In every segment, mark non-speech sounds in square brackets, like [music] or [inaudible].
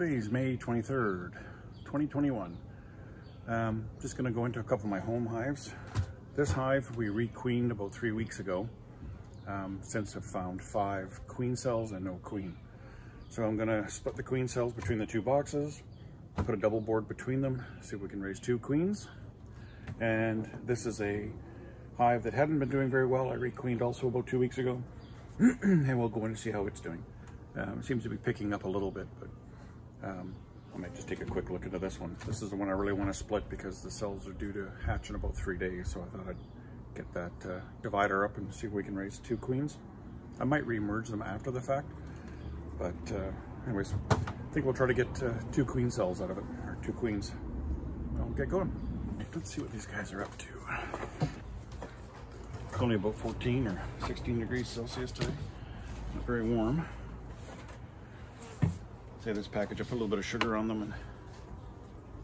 Today's May 23rd, 2021. Um, just gonna go into a couple of my home hives. This hive we requeened about three weeks ago. Um, since I've found five queen cells and no queen. So I'm gonna split the queen cells between the two boxes, put a double board between them, see if we can raise two queens. And this is a hive that hadn't been doing very well. I requeened also about two weeks ago. [clears throat] and we'll go in and see how it's doing. Um, it seems to be picking up a little bit, but um, I might just take a quick look into this one. This is the one I really want to split because the cells are due to hatch in about three days. So I thought I'd get that uh, divider up and see if we can raise two queens. I might re-emerge them after the fact, but uh, anyways, I think we'll try to get uh, two queen cells out of it, or two queens. I'll get going. Let's see what these guys are up to. It's only about 14 or 16 degrees Celsius today. Not very warm. Say this package, I put a little bit of sugar on them and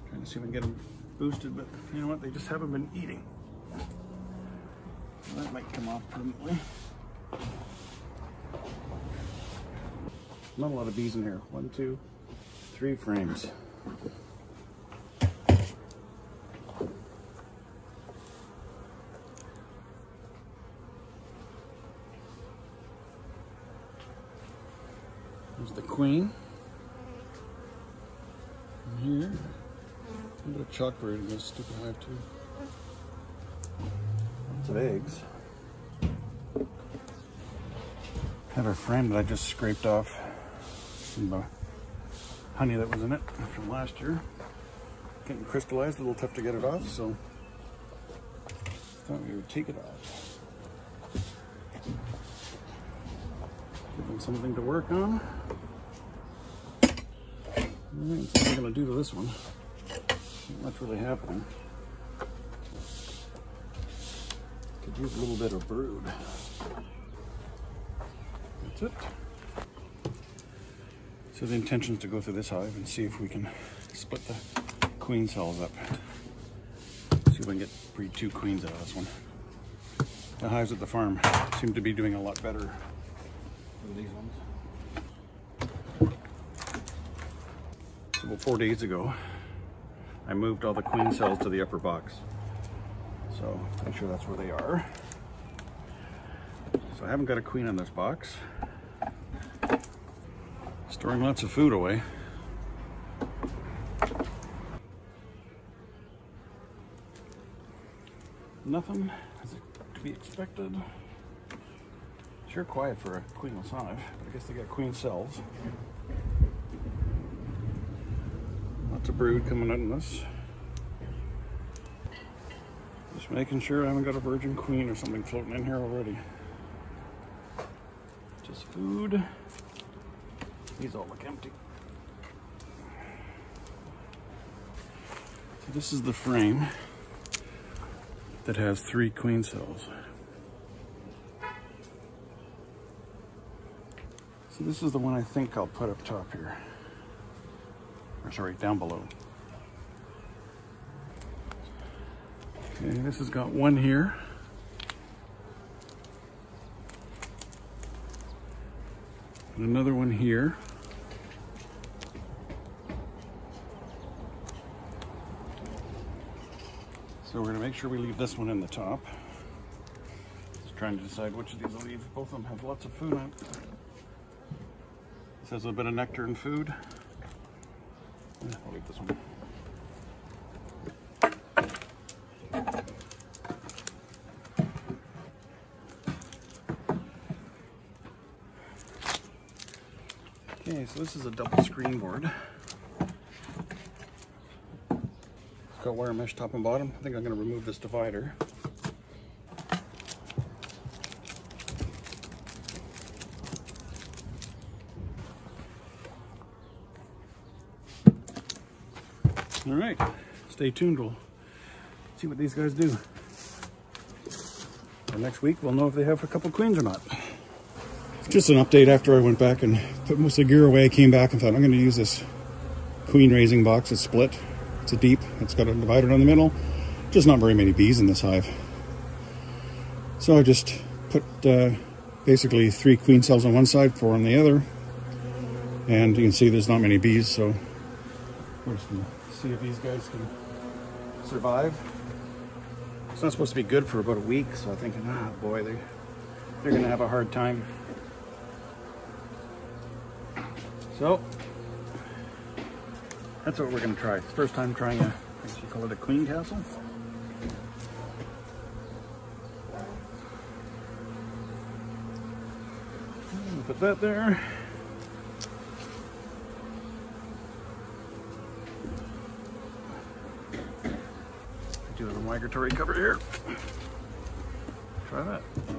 trying to see if I can get them boosted, but you know what? They just haven't been eating. That might come off permanently. Not a lot of bees in here. One, two, three frames. There's the queen. And here, a bit of chalkbrood in this stupid hive too. Lots of eggs. Have a frame that I just scraped off some uh, honey that was in it from last year. Getting crystallized, a little tough to get it off, so thought we would take it off. Give them something to work on. Alright, so what I'm gonna do to this one. Not much really happening. Could use a little bit of brood. That's it. So the intention is to go through this hive and see if we can split the queen cells up. See if we can get breed two queens out of this one. The hives at the farm seem to be doing a lot better than these ones. About four days ago, I moved all the queen cells to the upper box. So make sure that's where they are. So I haven't got a queen in this box. Storing lots of food away. Nothing as to be expected. Sure quiet for a queenless hive, but I guess they got queen cells. Lots of brood coming out in this. Just making sure I haven't got a virgin queen or something floating in here already. Just food. These all look empty. So this is the frame that has three queen cells. So this is the one I think I'll put up top here. Or sorry, down below. Okay, this has got one here. And another one here. So we're gonna make sure we leave this one in the top. Just trying to decide which of these I'll leave. Both of them have lots of food on it. Says a bit of nectar and food. I'll leave this one. Okay, so this is a double screen board. It's got wire mesh top and bottom. I think I'm going to remove this divider. All right, stay tuned. We'll see what these guys do. And next week, we'll know if they have a couple queens or not. Just an update after I went back and put most of the gear away, I came back and thought I'm going to use this queen raising box. It's split. It's a deep. It's got a divider down the middle. Just not very many bees in this hive. So I just put uh, basically three queen cells on one side, four on the other. And you can see there's not many bees, so We're just gonna see if these guys can survive. It's not supposed to be good for about a week, so I'm thinking, ah, boy, they, they're gonna have a hard time. So, that's what we're gonna try. First time trying a, I guess you call it a queen castle. Put that there. Migratory cover here. Try that.